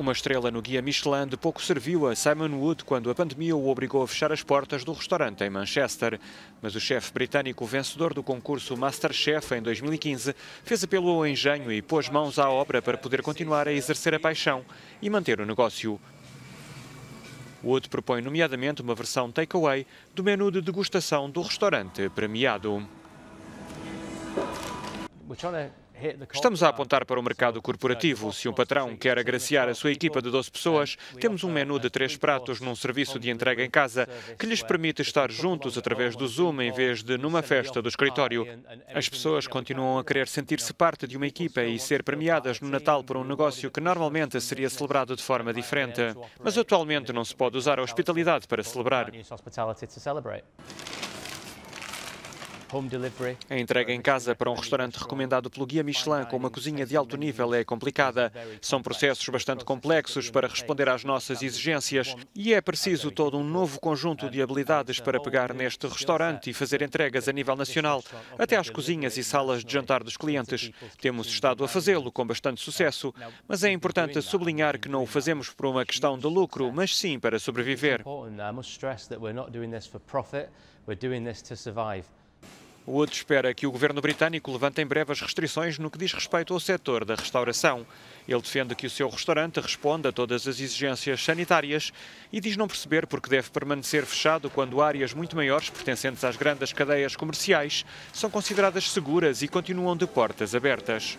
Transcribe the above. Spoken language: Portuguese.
Uma estrela no guia Michelin de pouco serviu a Simon Wood quando a pandemia o obrigou a fechar as portas do restaurante em Manchester. Mas o chefe britânico vencedor do concurso Masterchef em 2015 fez apelo ao engenho e pôs mãos à obra para poder continuar a exercer a paixão e manter o negócio. Wood propõe nomeadamente uma versão takeaway do menu de degustação do restaurante premiado. Estamos a apontar para o mercado corporativo. Se um patrão quer agraciar a sua equipa de 12 pessoas, temos um menu de três pratos num serviço de entrega em casa que lhes permite estar juntos através do Zoom em vez de numa festa do escritório. As pessoas continuam a querer sentir-se parte de uma equipa e ser premiadas no Natal por um negócio que normalmente seria celebrado de forma diferente. Mas atualmente não se pode usar a hospitalidade para celebrar. A entrega em casa para um restaurante recomendado pelo Guia Michelin com uma cozinha de alto nível é complicada. São processos bastante complexos para responder às nossas exigências e é preciso todo um novo conjunto de habilidades para pegar neste restaurante e fazer entregas a nível nacional, até às cozinhas e salas de jantar dos clientes. Temos estado a fazê-lo com bastante sucesso, mas é importante sublinhar que não o fazemos por uma questão de lucro, mas sim para sobreviver. O outro espera que o governo britânico levante em breve as restrições no que diz respeito ao setor da restauração. Ele defende que o seu restaurante responda a todas as exigências sanitárias e diz não perceber porque deve permanecer fechado quando áreas muito maiores, pertencentes às grandes cadeias comerciais, são consideradas seguras e continuam de portas abertas.